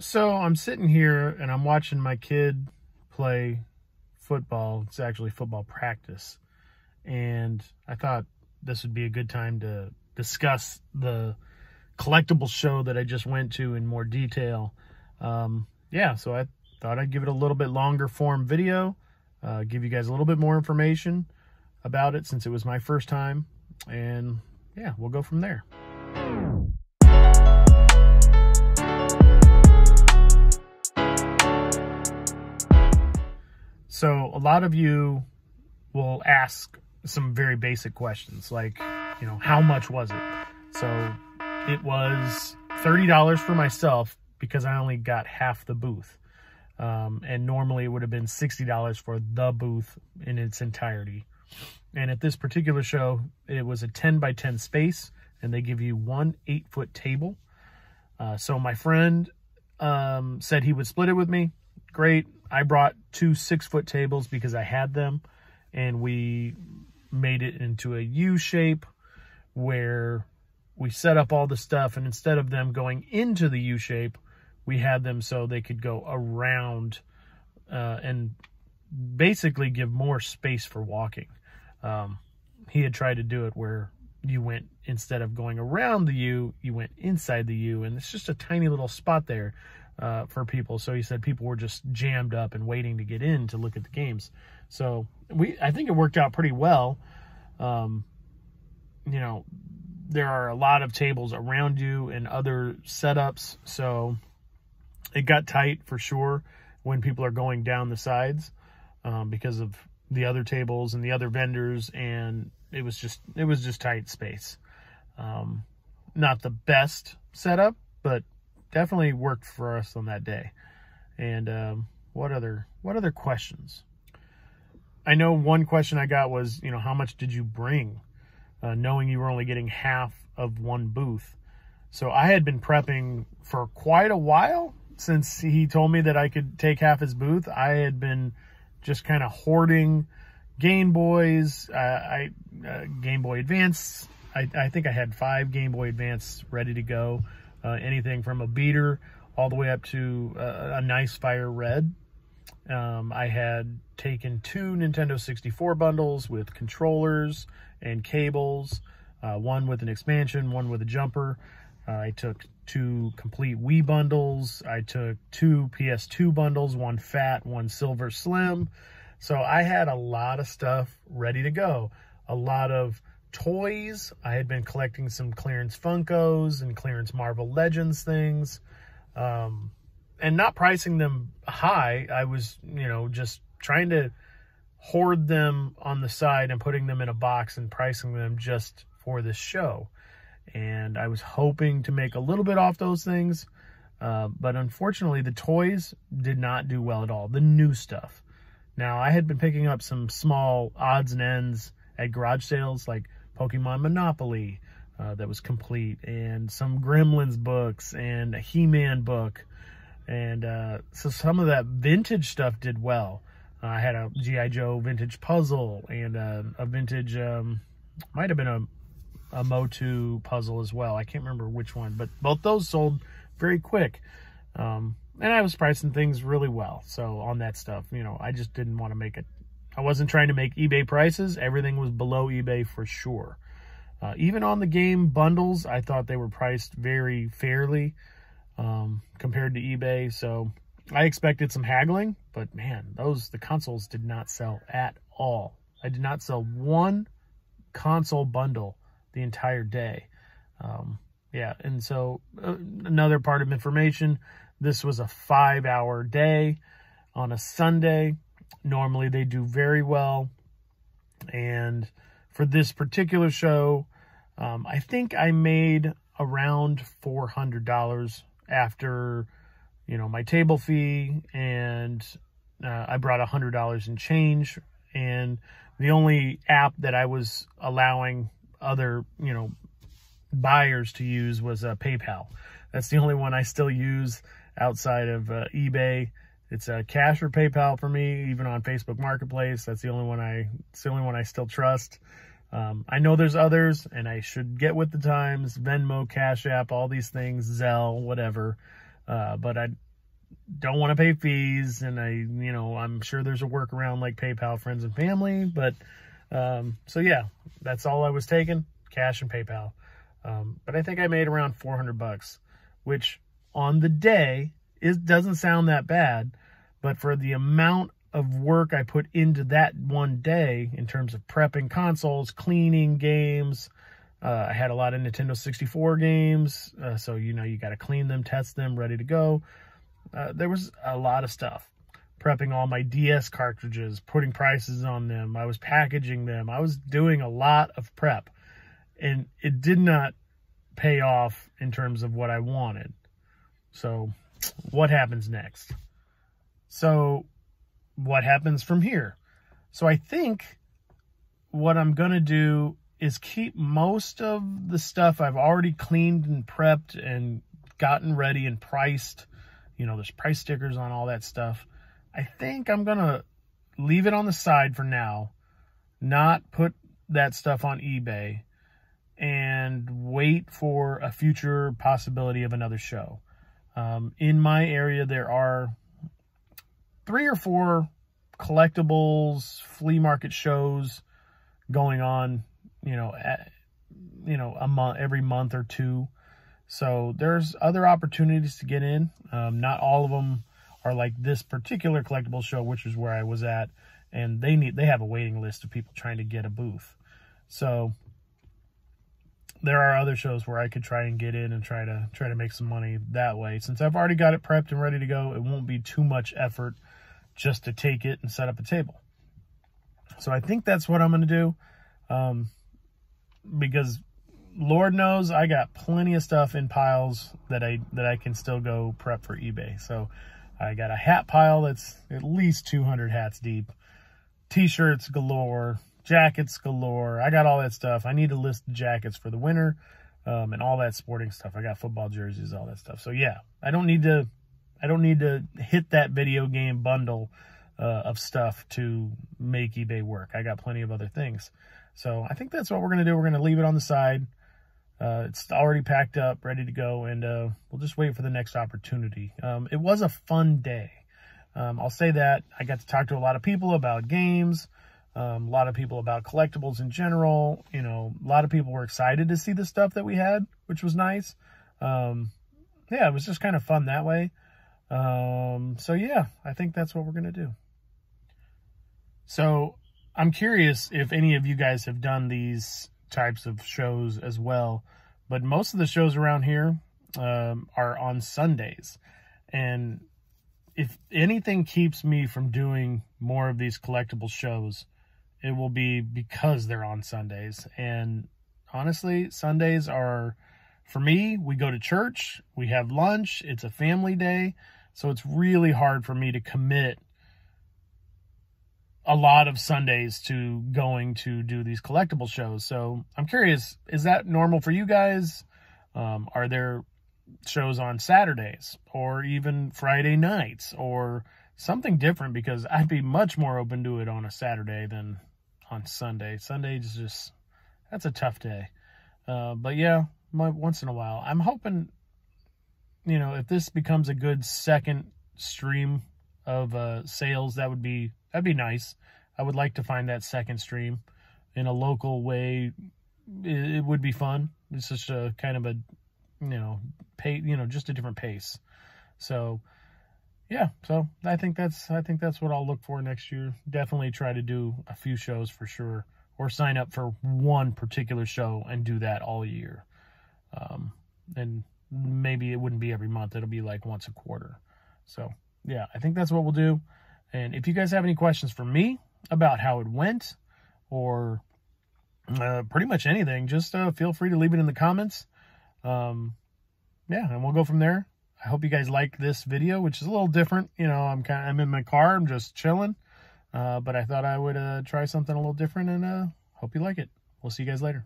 So I'm sitting here and I'm watching my kid play football. It's actually football practice. And I thought this would be a good time to discuss the collectible show that I just went to in more detail. Um, yeah, so I thought I'd give it a little bit longer form video, uh, give you guys a little bit more information about it since it was my first time. And yeah, we'll go from there. So a lot of you will ask some very basic questions like, you know, how much was it? So it was $30 for myself because I only got half the booth. Um, and normally it would have been $60 for the booth in its entirety. And at this particular show, it was a 10 by 10 space and they give you one eight foot table. Uh, so my friend um, said he would split it with me. Great. I brought two six foot tables because I had them and we made it into a U shape where we set up all the stuff and instead of them going into the U shape, we had them so they could go around uh, and basically give more space for walking. Um, he had tried to do it where you went instead of going around the U, you went inside the U, and it's just a tiny little spot there uh, for people. So he said people were just jammed up and waiting to get in to look at the games. So we, I think it worked out pretty well. Um, you know, there are a lot of tables around you and other setups, so it got tight for sure when people are going down the sides um, because of the other tables and the other vendors, and it was just it was just tight space. Um, not the best setup, but definitely worked for us on that day. And um, what other what other questions? I know one question I got was, you know, how much did you bring? Uh, knowing you were only getting half of one booth. So I had been prepping for quite a while since he told me that I could take half his booth. I had been just kind of hoarding Game Boys, uh, I uh, Game Boy Advance. I, I, think I had five Game Boy Advance ready to go. Uh, anything from a beater all the way up to uh, a nice Fire Red. Um, I had taken two Nintendo 64 bundles with controllers and cables, uh, one with an expansion, one with a jumper. Uh, I took two complete Wii bundles. I took two PS2 bundles, one fat, one silver slim. So I had a lot of stuff ready to go. A lot of toys. I had been collecting some clearance Funkos and clearance Marvel Legends things. Um, and not pricing them high. I was, you know, just trying to hoard them on the side and putting them in a box and pricing them just for this show. And I was hoping to make a little bit off those things. Uh, but unfortunately, the toys did not do well at all. The new stuff. Now, I had been picking up some small odds and ends at garage sales, like Pokemon Monopoly, uh, that was complete, and some Gremlins books, and a He-Man book. And uh, so some of that vintage stuff did well. Uh, I had a G.I. Joe vintage puzzle and uh, a vintage, um, might have been a, a Motu puzzle as well. I can't remember which one, but both those sold very quick. Um, and I was pricing things really well. So on that stuff, you know, I just didn't want to make it. I wasn't trying to make eBay prices. Everything was below eBay for sure. Uh, even on the game bundles, I thought they were priced very fairly um, compared to eBay. So I expected some haggling, but man, those the consoles did not sell at all. I did not sell one console bundle the entire day. Um, yeah, and so uh, another part of information, this was a five hour day on a Sunday. Normally they do very well. And for this particular show, um, I think I made around $400 after, you know, my table fee and uh, I brought $100 in change. And the only app that I was allowing other, you know, buyers to use was uh, PayPal. That's the only one I still use outside of uh, eBay. It's a cash or PayPal for me, even on Facebook Marketplace. That's the only one I, it's the only one I still trust. Um, I know there's others, and I should get with the times. Venmo, Cash App, all these things, Zelle, whatever. Uh, but I, don't want to pay fees and I, you know, I'm sure there's a workaround like PayPal, friends and family, but, um, so yeah, that's all I was taking, cash and PayPal. Um, but I think I made around 400 bucks, which on the day is doesn't sound that bad, but for the amount of work I put into that one day in terms of prepping consoles, cleaning games, uh, I had a lot of Nintendo 64 games, uh, so you know you got to clean them, test them, ready to go. Uh, there was a lot of stuff. Prepping all my DS cartridges, putting prices on them. I was packaging them. I was doing a lot of prep, and it did not pay off in terms of what I wanted. So, what happens next? So, what happens from here? So, I think what I'm going to do is keep most of the stuff I've already cleaned and prepped and gotten ready and priced. You know, there's price stickers on all that stuff. I think I'm going to leave it on the side for now, not put that stuff on eBay, and wait for a future possibility of another show. Um, in my area, there are three or four collectibles, flea market shows going on you know, at, you know, a month, every month or two. So there's other opportunities to get in. Um, not all of them are like this particular collectible show, which is where I was at, and they need they have a waiting list of people trying to get a booth. So there are other shows where I could try and get in and try to try to make some money that way. Since I've already got it prepped and ready to go, it won't be too much effort just to take it and set up a table. So I think that's what I'm going to do. Um, because Lord knows I got plenty of stuff in piles that I that I can still go prep for eBay. So I got a hat pile that's at least 200 hats deep, t-shirts galore, jackets galore. I got all that stuff. I need to list jackets for the winter um, and all that sporting stuff. I got football jerseys, all that stuff. So yeah, I don't need to I don't need to hit that video game bundle uh, of stuff to make eBay work. I got plenty of other things. So I think that's what we're going to do. We're going to leave it on the side. Uh, it's already packed up, ready to go, and uh, we'll just wait for the next opportunity. Um, it was a fun day. Um, I'll say that. I got to talk to a lot of people about games, um, a lot of people about collectibles in general. You know, a lot of people were excited to see the stuff that we had, which was nice. Um, yeah, it was just kind of fun that way. Um, so yeah, I think that's what we're going to do. So I'm curious if any of you guys have done these types of shows as well, but most of the shows around here um, are on Sundays. And if anything keeps me from doing more of these collectible shows, it will be because they're on Sundays. And honestly, Sundays are, for me, we go to church, we have lunch, it's a family day. So it's really hard for me to commit a lot of Sundays to going to do these collectible shows. So I'm curious, is that normal for you guys? Um, are there shows on Saturdays or even Friday nights or something different? Because I'd be much more open to it on a Saturday than on Sunday. Sunday is just, that's a tough day. Uh, but yeah, my, once in a while, I'm hoping, you know, if this becomes a good second stream of uh, sales, that would be That'd be nice. I would like to find that second stream in a local way. It, it would be fun. It's just a kind of a, you know, pay, you know, just a different pace. So, yeah. So I think that's I think that's what I'll look for next year. Definitely try to do a few shows for sure, or sign up for one particular show and do that all year. Um, and maybe it wouldn't be every month. It'll be like once a quarter. So yeah, I think that's what we'll do. And if you guys have any questions for me about how it went or uh, pretty much anything, just uh, feel free to leave it in the comments. Um, yeah, and we'll go from there. I hope you guys like this video, which is a little different. You know, I'm kind of, I'm in my car, I'm just chilling. Uh, but I thought I would uh, try something a little different and uh, hope you like it. We'll see you guys later.